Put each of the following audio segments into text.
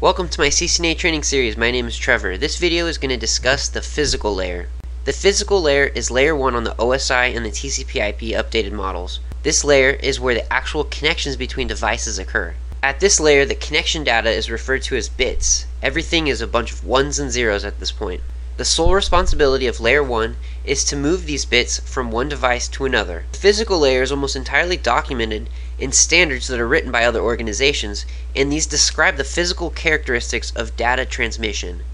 Welcome to my CCNA training series. My name is Trevor. This video is going to discuss the physical layer. The physical layer is layer 1 on the OSI and the TCP IP updated models. This layer is where the actual connections between devices occur. At this layer, the connection data is referred to as bits. Everything is a bunch of ones and zeros at this point. The sole responsibility of layer 1 is to move these bits from one device to another. The physical layer is almost entirely documented in standards that are written by other organizations, and these describe the physical characteristics of data transmission.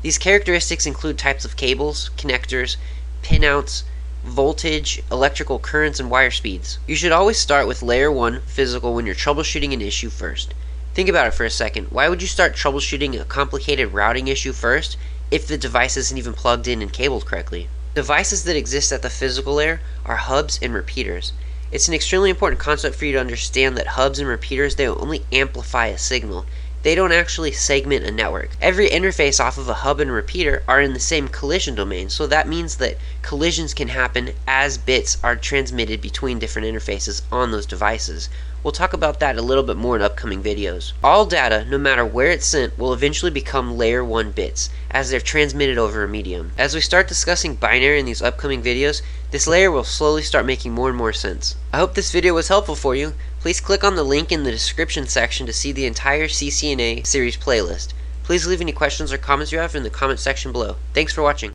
These characteristics include types of cables, connectors, pinouts, voltage, electrical currents, and wire speeds. You should always start with layer 1 physical when you're troubleshooting an issue first. Think about it for a second. Why would you start troubleshooting a complicated routing issue first if the device isn't even plugged in and cabled correctly? Devices that exist at the physical layer are hubs and repeaters. It's an extremely important concept for you to understand that hubs and repeaters, they only amplify a signal. They don't actually segment a network. Every interface off of a hub and repeater are in the same collision domain, so that means that collisions can happen as bits are transmitted between different interfaces on those devices. We'll talk about that a little bit more in upcoming videos. All data, no matter where it's sent, will eventually become layer 1 bits, as they're transmitted over a medium. As we start discussing binary in these upcoming videos, this layer will slowly start making more and more sense. I hope this video was helpful for you. Please click on the link in the description section to see the entire CCNA series playlist. Please leave any questions or comments you have in the comment section below. Thanks for watching.